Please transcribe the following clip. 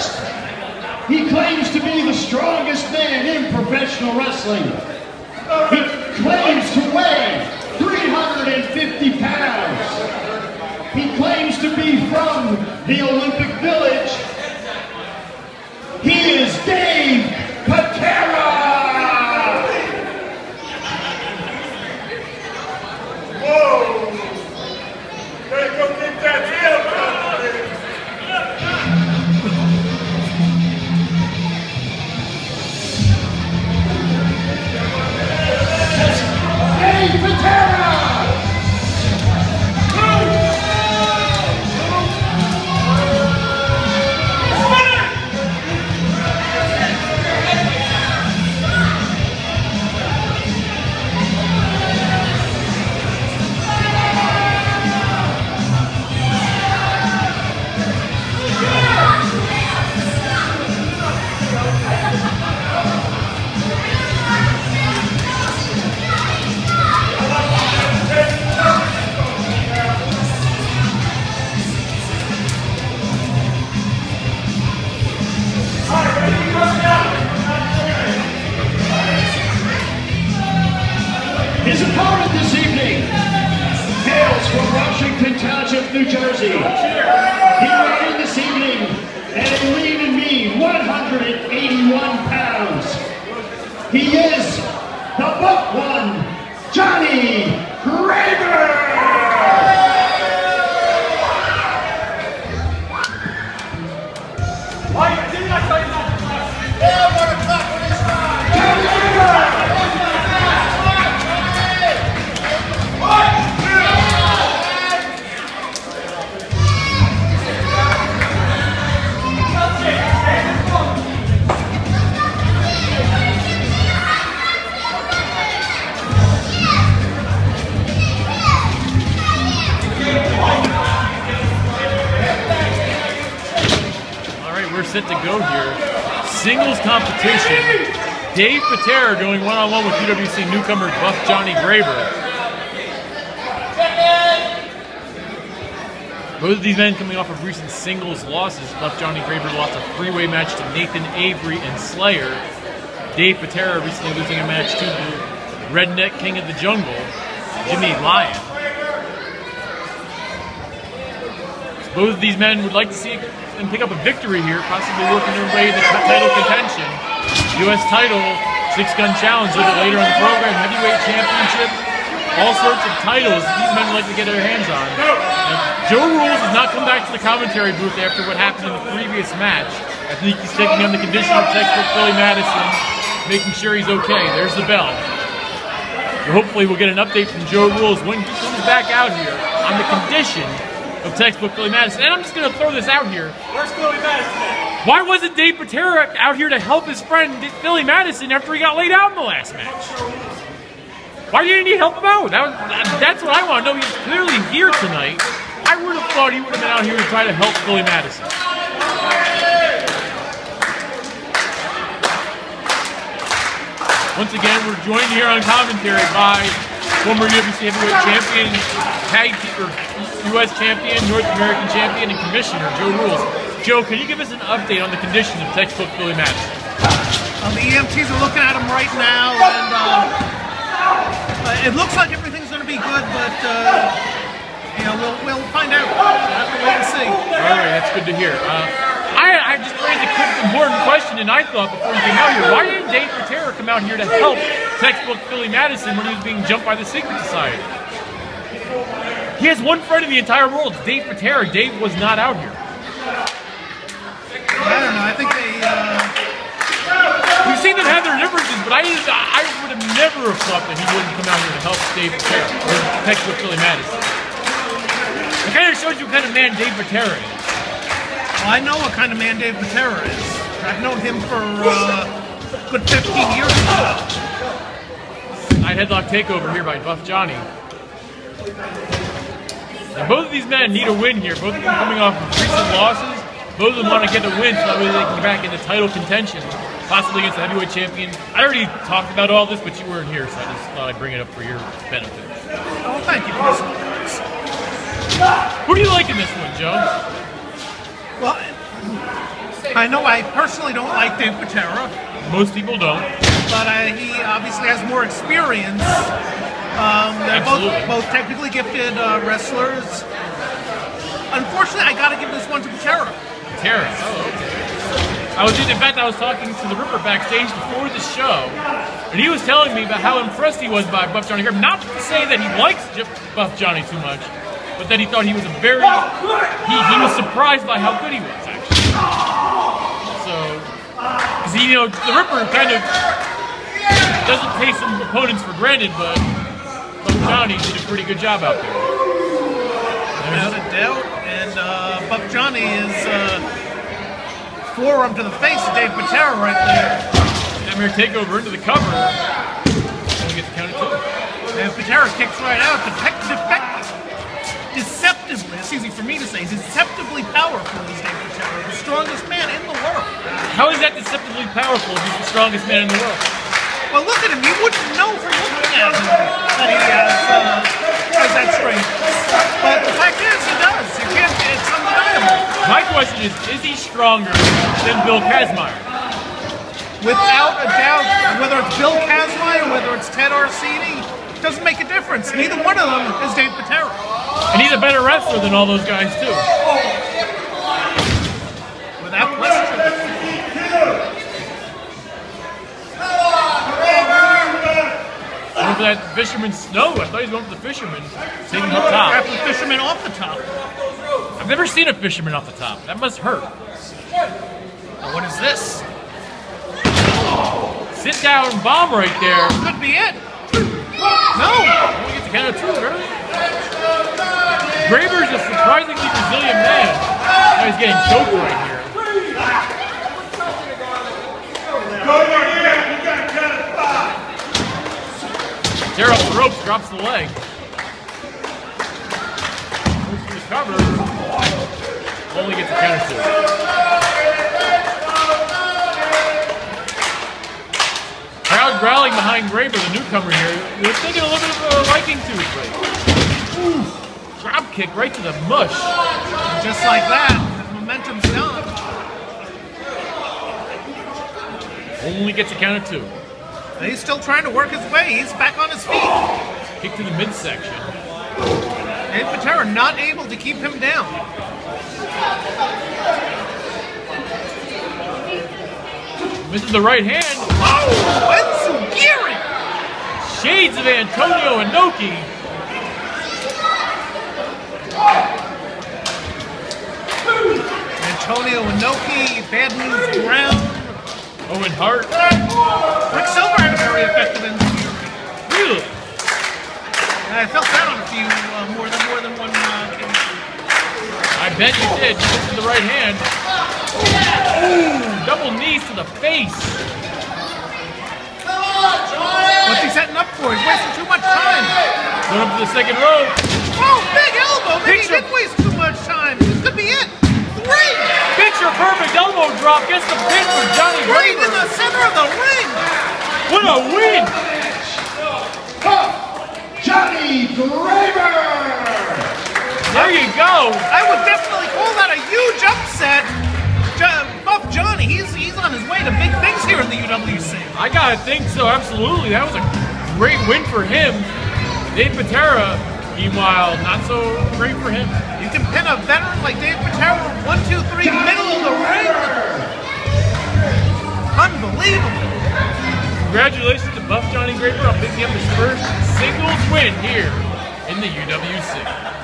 first. He claims to be the strongest man in professional wrestling. He claims to weigh 350 pounds. He claims to be from the Olympic New Jersey. He weighed in this evening at a lean and mean 181 pounds. He is Singles competition. Dave Patera going one-on-one with UWC newcomer Buff Johnny Graber. Both of these men coming off of recent singles losses. Buff Johnny Graber lost a three-way match to Nathan Avery and Slayer. Dave Patera recently losing a match to the Redneck King of the Jungle, Jimmy Lyon. Both of these men would like to see them pick up a victory here, possibly working their way to title contention. U.S. title, six gun challenge a later in the program, heavyweight championship, all sorts of titles these men would like to get their hands on. Now, Joe Rules has not come back to the commentary booth after what happened in the previous match. I think he's taking on the condition of textbook Billy Madison, making sure he's okay. There's the bell. Hopefully we'll get an update from Joe Rules when he comes back out here on the condition of textbook Billy Madison. And I'm just going to throw this out here. Where's Billy Madison at? Why wasn't Dave Patera out here to help his friend Billy Madison after he got laid out in the last match? Why didn't he help him out? That was, that's what I want to know. He's clearly here tonight. I would have thought he would have been out here to try to help Billy Madison. Once again, we're joined here on commentary by former UFC heavyweight champion, tag te- or U.S. champion, North American champion, and commissioner Joe Rules. Joe, can you give us an update on the condition of textbook Billy Madison? Um, the EMTs are looking at him right now, and um, uh, it looks like everything's going to be good, but uh, you know we'll we'll find out. We'll have to wait and see. All right, that's good to hear. Uh, I, I just raised a quick, important question, and I thought before you came out here, why didn't Dave Patera come out here to help textbook Billy Madison when he was being jumped by the Secret Society? He has one friend in the entire world, Dave Patera. Dave was not out here. I don't know. I think they. Uh, We've seen them have their differences, but I I would have never have thought that he wouldn't come out here to help Dave Patera or textbook Billy Madison. It kind of shows you what kind of man Dave Patera is. well, I know what kind of man Dave Patera is. I've known him for uh, a good 15 years now. Night headlock takeover here by Buff Johnny. Now both of these men need a win here. Both of them coming off of recent losses. Both of them want to get a win so that way they can get back into title contention, possibly against the heavyweight champion. I already talked about all this, but you weren't here, so I just thought I'd bring it up for your benefit. Oh, thank you. Who do you like in this one, Joe? Well, I know I personally don't like Dave Patera, Most people don't. but I, he obviously has more experience. Um, they're both, Absolutely. both technically gifted uh, wrestlers. Unfortunately, I gotta give this one to Patera. Terra. Oh, okay. I was in fact I was talking to the Ripper backstage before the show, and he was telling me about how impressed he was by Buff Johnny Graber. Not to say that he likes J- Buff Johnny too much, but that he thought he was a very he, he was surprised by how good he was actually. So, because he, you know, the Ripper kind of doesn't take some opponents for granted, but Johnny did a pretty good job out there. Without a doubt. And uh, Buff Johnny is uh, forearm to the face of Dave Patera right there. Nightmare takeover into the cover. Only gets counted two. And Patera kicks right out. Defect, defect, deceptively, it's easy for me to say, deceptively powerful is Dave Patera, the strongest man in the world. How is that deceptively powerful if he's the strongest man in the world? Well, look at him. You wouldn't know from looking that he has, uh, has that strength. But the fact is, he does. You can't, it's undeniable. My question is, is he stronger than Bill Kazmaier? Without a doubt, whether it's Bill Kazmaier, whether it's Ted Arcidi, doesn't make a difference. Neither one of them is Dave Patera. And he's a better wrestler than all those guys too. Without question. Going for that fisherman's no, I thought he was going for the fisherman. Taking him up top. Grab the fisherman off the top. I've never seen a fisherman off the top. That must hurt. Now, what is this? Sit down bomb right there. Could be it. No. Only gets the count of two, really. Graber's a surprisingly resilient man. Now he's getting choked right here. Ropes, drops the leg. For the. Only gets a count of two. Crowd rallying behind Graber, the newcomer here. They're taking a little bit of a liking to his. Ooh, drop kick right to the mush. Just like that, his momentum's gone. Only gets a count of two. He's still trying to work his way. He's back on his feet. Kick to the midsection. Dave Patera not able to keep him down. Misses the right hand. Oh, Enzugiri! Shades of Antonio Inoki. Antonio Inoki, Bad News Brown. Owen Hart. Rick Silver had a very effective Enzugiri. Really? I felt that on a few, uh, more than more than one uh. I bet you did. Misses the right hand. Ooh, double knees to the face. Come on, John! What's he setting up for? He's wasting too much time. Going up to the second row. Oh, big elbow. Maybe he didn't waste too much time. This could be it. Three. Picture perfect elbow drop. Gets the pin for Johnny Right in the center of the ring. What a win! Johnny Graber! There you go. I would definitely call that a huge upset. Buff Johnny, he's he's on his way to big things here in the UWC. I gotta think so. Absolutely, that was a great win for him. Dave Patera, meanwhile, not so great for him. You can pin a veteran like Dave Patera, one, two, three, middle of the ring. Unbelievable. Congratulations to Buff Johnny Graber on picking up his first singles win here in the UWC.